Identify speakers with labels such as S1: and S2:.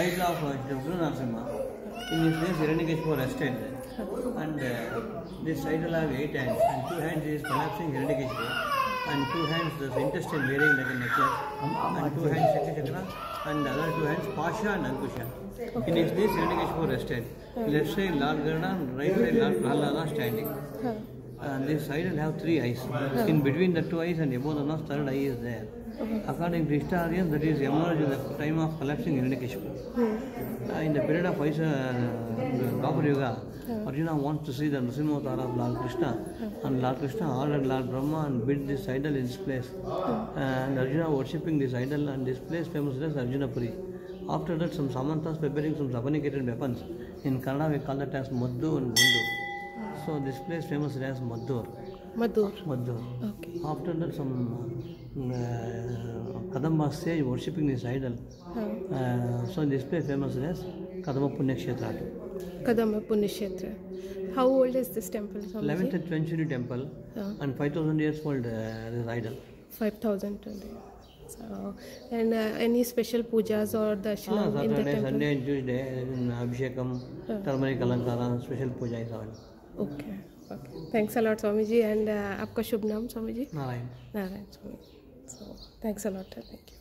S1: idol of uh, Narasimha. In his name, Hiranyakeshipu rested. And uh, this idol have eight hands, and two hands is collapsing Hiranyakeshipu, and two hands the intestine wearing like a necklace, and two hands Shakti and the other two hands Pasha and Ankusha. Okay. In his knees, Hiranyakeshipu rested. Left side Lord Garuda, right side Lord Prahlada standing.
S2: Uh,
S1: and this side have three eyes. Yeah. In between the two eyes and above the nose, third eye is there. Okay. According to historians, that is emerged in the time of collapsing in
S2: Hmm.
S1: Uh, in the period of Vaisa, uh, Yoga. Hmm. Arjuna wants to see the Nrsimhavatara of Lord Krishna. Hmm. And Lord Krishna ordered Lord Brahma and built this idol in this place. Hmm. And Arjuna worshipping this idol and this place famous as Arjuna Puri. After that, some Samantas preparing some sophisticated weapons. In Kannada, we call that as Maddu and Gundu. So this place famous as Madhur.
S2: Madhur
S1: Madhur.
S2: Okay
S1: After that, some uh, Kadamba sage worshipping this idol.
S2: हाँ
S1: Uh, so this place famous as Kadamba Punya Kshetra.
S2: Kadam Punya Kshetra how old is this temple
S1: 11th and 12th century temple
S2: हाँ
S1: and 5000 years old uh, this idol.
S2: 5000 so and uh, any special pujas or
S1: Ah,
S2: in the temple
S1: Sunday and Tuesday, in Abhishekam,
S2: हाँ.
S1: turmeric alankara, special puja is available.
S2: Okay okay thanks a lot Swami ji and आपका शुभ नाम Swami ji
S1: Narayan
S2: Narayan Swami so thanks a lot thank you